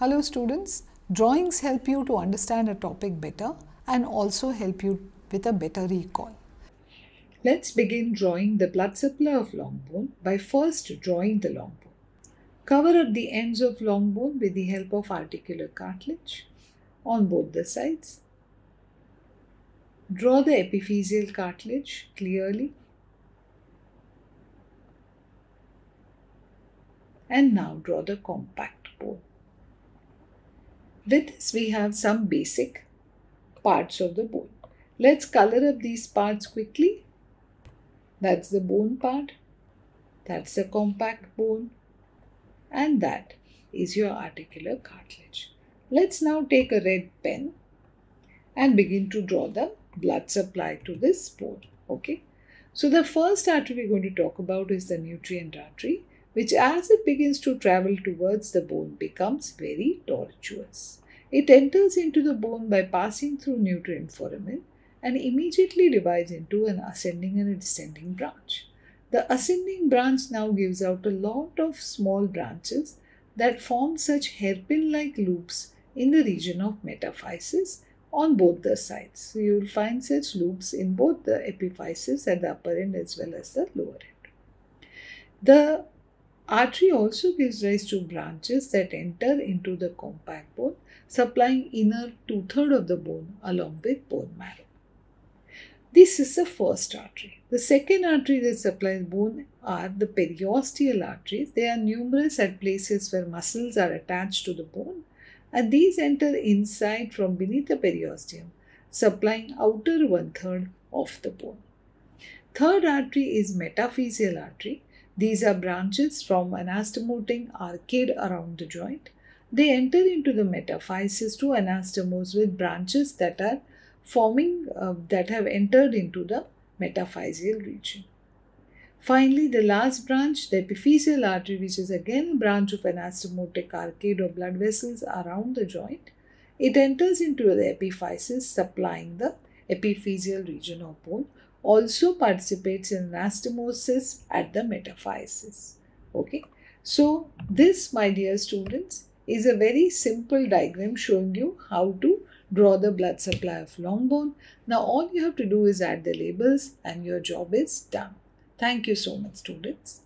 Hello students, drawings help you to understand a topic better and also help you with a better recall. Let's begin drawing the blood supply of long bone by first drawing the long bone. Cover up the ends of long bone with the help of articular cartilage on both the sides. Draw the epiphyseal cartilage clearly. And now draw the compact bone. With this we have some basic parts of the bone. Let's color up these parts quickly. That's the bone part. That's the compact bone. And that is your articular cartilage. Let's now take a red pen and begin to draw the blood supply to this bone. Okay. So the first artery we're going to talk about is the nutrient artery, which as it begins to travel towards the bone becomes very tortuous. It enters into the bone by passing through nutrient foramen and immediately divides into an ascending and a descending branch. The ascending branch now gives out a lot of small branches that form such hairpin like loops in the region of metaphysis on both the sides. So you will find such loops in both the epiphysis at the upper end as well as the lower end. The artery also gives rise to branches that enter into the compact bone, supplying inner two-thirds of the bone along with bone marrow. This is the first artery. The second artery that supplies bone are the periosteal arteries. They are numerous at places where muscles are attached to the bone and these enter inside from beneath the periosteum, supplying outer one third of the bone. Third artery is metaphyseal artery. These are branches from anastomotic arcade around the joint. They enter into the metaphysis to anastomose with branches that are forming uh, that have entered into the metaphyseal region. Finally, the last branch, the epiphyseal artery, which is again a branch of anastomotic arcade or blood vessels around the joint, it enters into the epiphysis, supplying the epiphyseal region of bone, also participates in anastomosis at the metaphysis. Okay, so this, my dear students, is a very simple diagram showing you how to draw the blood supply of long bone. Now, all you have to do is add the labels, and your job is done. Thank you so much, students.